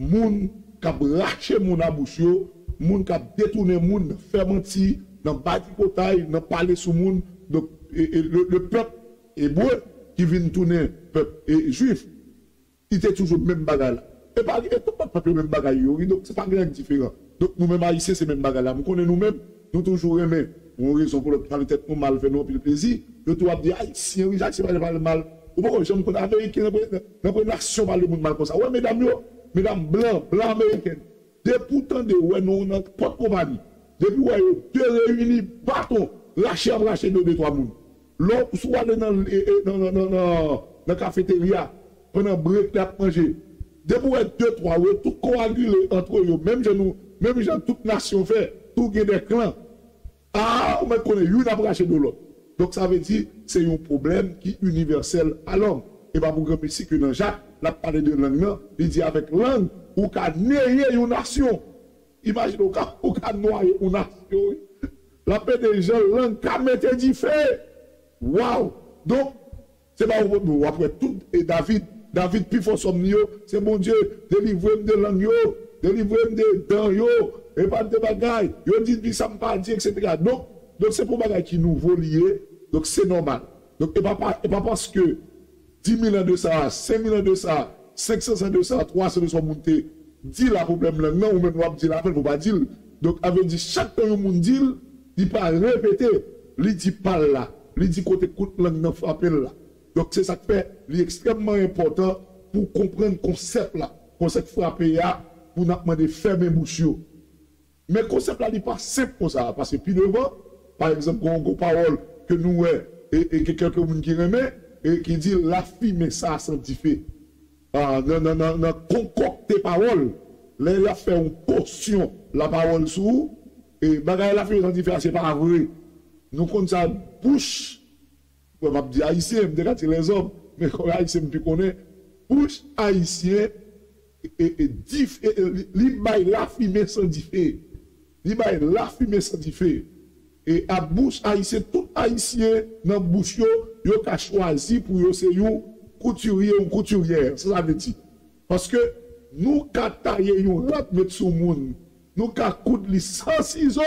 moun kap rache moun a bouch yo, moun kap detounen moun, fè menti, nan bati kotay, nan pale sou moun, donc, et, et le, le peuple hébreu qui vient tourner peuple et juif, il était toujours le même bagage. Et pas, le peuple le même bagage, donc c'est pas grand différent. Donc nous-mêmes haïtiens, c'est le même bagage. Nous connaissons nous-mêmes, nous toujours aimés. On raison pour le parler tête nous mal, faire nous le plaisir. Nous tout dit, haïtien, oui, c'est pas le mal. Ou pas comme je me américain, dans une nation parle le monde mal comme ça. Ouais, mesdames, mesdames blancs, blancs américains. Dès pourtant de ouais, nous, on pas compagnie. Depuis ouais, deux réunis, bâton, lâcher, lâcher deux, deux, trois mounes. L'autre, soit dans, la cafétéria, pendant break, là, manger. Depuis ouais, deux, trois, ouais, tout coagulé entre eux, même nous, même gens, toute nation fait, tout des clans. Ah, on connaît, une a braché de l'autre. Donc ça veut dire c'est un problème qui est universel à l'homme. Et pas pour ici que dans Jacques, la parlé de langue, il dit avec langue, ou qu'à néer une nation. Imaginez où qu'à noyer une nation. La paix des gens, langue, qu'a mettre du fait. Waouh! Donc, c'est pas où après tout, et David, David, puis faut c'est mon Dieu, délivrez-moi de langue, délivrez-moi de dents, et pas de bagaille, yo dit, ça me parle, etc. Donc, donc c'est pour bagaille qui nous vaut lier, donc c'est normal. Donc, et pas, et pas parce que 10 000 ans de ça, 5 000 ans de ça, 500 ans de ça, 300 ans de ça la problème non, ou même on dit la pas dire. Donc, avait dit, chaque temps que monde dit, il pas répéter, il dit pas là, il dit côté coûte langue nan frappe là. Donc, c'est ça qui fait, extrêmement important pour comprendre le concept là, concept frappé là, pour nous demander fermer bouche. Mais le concept là, il n'est pas simple pour ça, parce que puis devant, par exemple, quand on parole que nous, et, et que quelqu'un qui remet, et qui dit la fille, mais ça sanctifié. Ah, non, non, non, non. Là, il a fait une portion, la parole sous, et bagaille la fille sanctifié, c'est pas vrai. Nous, comme ça, bouche, on va dire haïtien, je les hommes, mais quand haïtien, je connais, bouche haïtien, et, et, dif, et, et, la fumée sanctifiée. Li e ap bouch haisyen, tout haisyen nan bouch yo, yo ka chwazi pou yo se yo kouturye ou kouturyer, se la ve di. Paske nou ka taye yo rap met sou moun, nou ka koud li san sizo,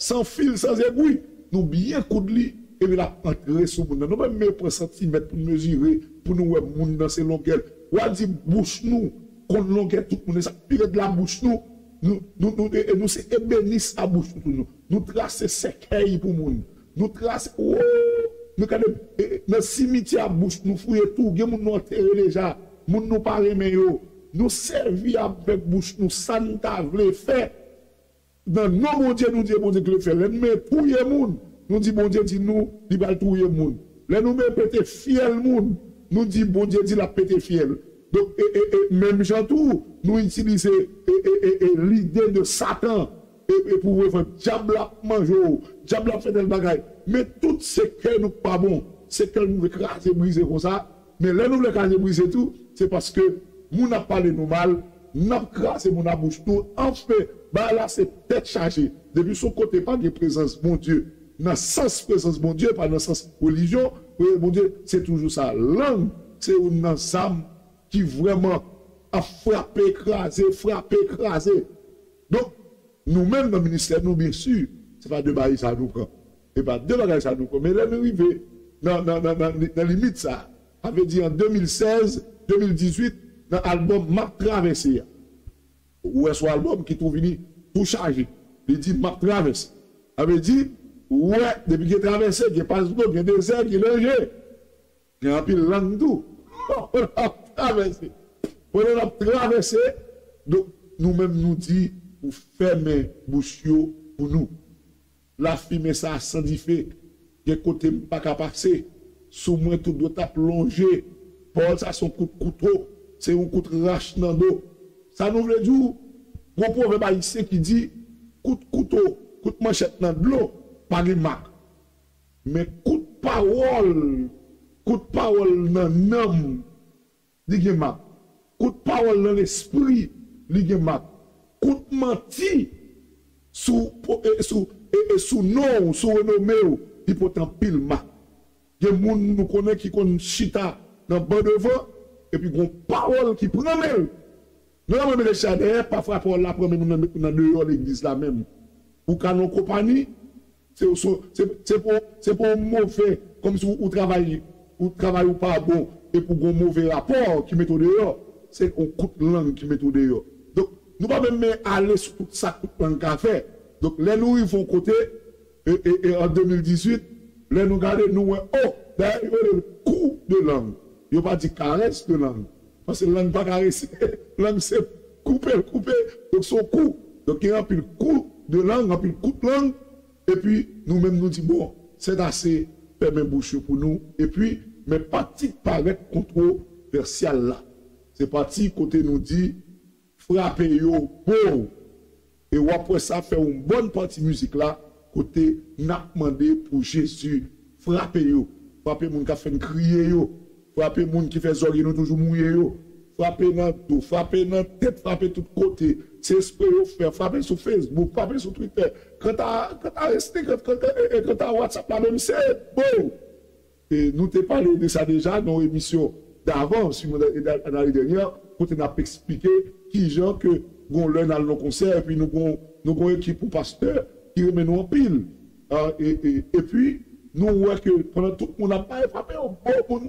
san fil, san zegoui, nou biye koud li, e mi la antre sou moun nan. Nou mè mè presentimet pou mèzire, pou nou wè moun nan se longel. Wad di bouch nou, kon longel tout moun, e sa pire de la bouch nou, nou, nou, nou, nou, nou se ebenis a bouch nou nou. nou trase sekey pou moun, nou trase, wou, nou kade, eh, nou simiti a bouch, nou fouye tou, gen moun nou enterre deja, moun nou pare men yo, nou servi a bek bouch, nou sanita vle fe, nan nou moun diye nou diye moun diye kle fe, len me pouye moun, nou di moun diye di nou, di bal touye moun, len nou me pete fiel moun, nou di moun diye di la pete fiel, donc, eh, eh, et, et, et, même Jean Tour, nous utilisons l'idée de Satan. Et, pour faire diable à manger, diable à faire des bagailles. Mais tout ce que nous pas bon, c'est que nous écraser, briser comme ça. Mais là, nous écraser, briser tout, c'est parce que nous n'avons parlé nous mal, nous avons crasé mon bouche tout. En fait, bah là, c'est tête chargée. Depuis son côté, pas de présence, mon Dieu. Dans sens présence, mon Dieu, pas dans le sens religion. Mon Dieu, c'est toujours ça. Langue, c'est une ensemble qui vraiment a frappé, écrasé, frappé, écrasé. Donc, nous-mêmes dans le ministère, nous, bien sûr, ce n'est pas deux bagages à nous quand. Ce pas deux bagages à nous quand. Mais là, nous arrivons dans la limite, ça. Ça veut dire en 2016, 2018, dans l'album Map Traversé. Ou est-ce album qui trouve venu tout chargé? Il dit Map Traversé. Ça veut dire, ouais, depuis qu'il est traversé, qu'il passe pas qu'il y a désert, qu'il est léger. Il y a un pile langue tout. On a traversé. On a traversé. Donc, nous-mêmes nous dit, pou ferme bousyo pou nou. La fime sa sandife, gen kote mpa ka pase, sou mwen tout do ta plonge, pol sa son kout koutou, se yon kout rache nan do. Sa nou vle djou, mwen pou reba yise ki di, kout koutou, kout manchet nan dlo, pa li mak. Men kout parol, kout parol nan nam, li gen mak. Kout parol nan espri, li gen mak. Kout menti sous sous et sous nom, sous renommé, il peut en pile map. Gen moun nous connaît qui kon chita dans bon devant et puis gon parole qui prend Nous avons mis les derrière, parfois pour la première, nous avons dans dehors l'église là même. Ou nos compagnie, c'est pour, c'est pour mauvais, comme si vous travaillez, ou travaillez ou pas bon, et pour un mauvais rapport qui met au dehors, c'est un coup de langue qui met au dehors. Nou pa mè mè alè sou tout sa tout an ka fè. Donk lè nou y fon kote, e, e, e an 2018, lè nou gade nou wè, oh, dè y wè lè kou de lang. Yo pa di kares de lang. Pase lang pa kares, lang se koupe, koupe, donk son kou. Donk y anpil kou de lang, anpil kou de lang, e pi nou mèm nou di, bon, se da se pè mè bouchè pou nou, e pi mè pati paret kontro versial la. Se pati kote nou di, dit, frapper yo, bon, et après ça, faire une bonne partie musique là, côté n'a demandé pour Jésus, frapper yo, frapper mon qui fait crier yo, frapper moun qui fait zorger nous toujours mouiller yo, frapper dans tout, frapper dans tête, frapper tout côté, c'est esprit yo faire, frapper sur Facebook, frapper sur Twitter. Quand t'as quand t'as resté quand quand t'as WhatsApp là même c'est bon. Et nous t'ai parlé de ça déjà dans l'émission d'avant, sur l'année dernière, pour nous expliquer qui gens que l'un dans nos concerts et puis nous avons nous équipe pour pasteur qui remet nous en pile. Ah, et, puis nous voyons que pendant tout le monde a pas frappé monde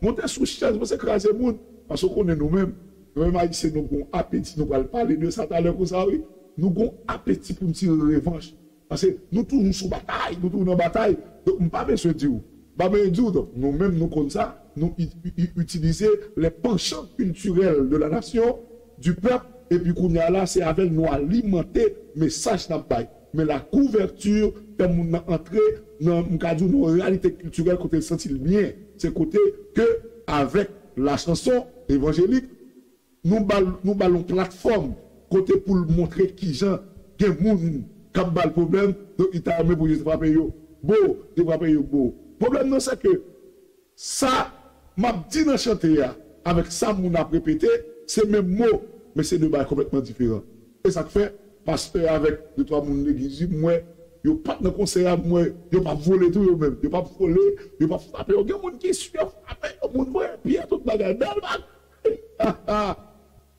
monter sous chaise pour s'écraser le monde. Parce qu'on est nous-mêmes. Nous-mêmes haïtiens, nous avons appétit, nous allons parler de ça tout à l'heure comme ça, oui. Nous avons appétit pour nous tirer revanche. Parce que nous tournons sous bataille, nous tournons en bataille. Donc, on ne pas besoin de dire. Pas besoin de. Nous-mêmes, nous comme ça, nous utiliser les penchants culturels de la nation, du peuple, et puis qu'on a là, c'est avec nous alimenter message pas. Mais la couverture, permet d'entrer dans nos réalités culturelles côté le sentir bien. C'est côté que, avec la chanson évangélique, nous ballons, nous plateforme côté pour montrer qui gens, qui moun, qui le problème, donc il t'a armé pour juste frapper yo. Beau, il frapper yo beau. Problème non c'est que ça, m'a dit dans chanter avec ça moun a répété, c'est même mot, mais c'est deux bails complètement différents. Et ça fait, pasteur avec deux, trois moun l'église, moi, yo pas dans conseil à moi, yo pas volé tout yo même, yo pas volé, yo pas frappé, yo gen moun moi tout bagarre dans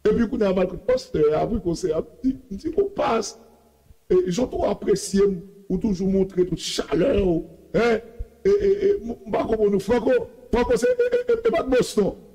Et puis a mal pasteur, après conseil, dit passe. Et j'ai trop apprécié ou toujours montrer toute chaleur et et et et. Et et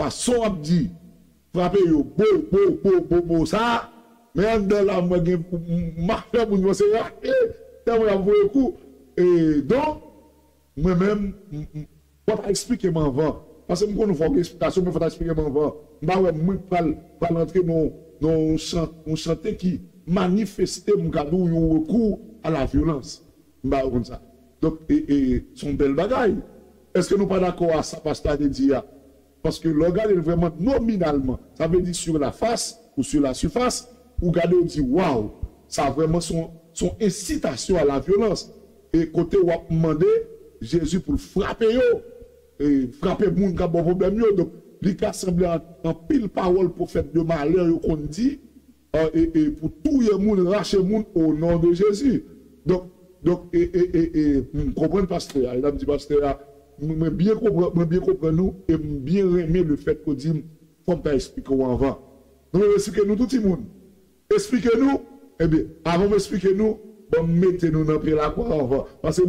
Mais, façon à dire, frapper yo, beau, beau, beau, beau, beau, ça, mais en dedans là, moi, je marche pour nous, c'est et donc, moi-même, je pas expliquer mon vent. Parce que je ne faut explication, mais je faut expliquer mon vent. Je ne peux pas entrer dans un chanté qui manifestait mon cadeau, un recours à la violence. comme ça. Donc, et, et son bel bagaille. Est-ce que nous pas d'accord à ça, pasteur de dire Parce que le est vraiment nominalement, ça veut dire sur la face ou sur la surface, ou regardez, on dit waouh, ça a vraiment son son incitation à la violence. Et côté où a demandé Jésus pour frapper yo, et frapper moun qui a bon problème yo. Donc, il a semblé en, pile parole pour faire de malheur qu'on dit, euh, et, et, pour tout le monde, racher monde au nom de Jésus. Donc, donc, et, et, et, et, comprenez, pasteur, il a dit, pasteur, je bien comprendre, bien nous, et bien aimer le fait qu'on dit, faut pas expliquer avant. Donc, expliquez-nous tout le monde. Expliquez-nous eh bien, avant de m'expliquer nous, mettez-nous dans croix. Parce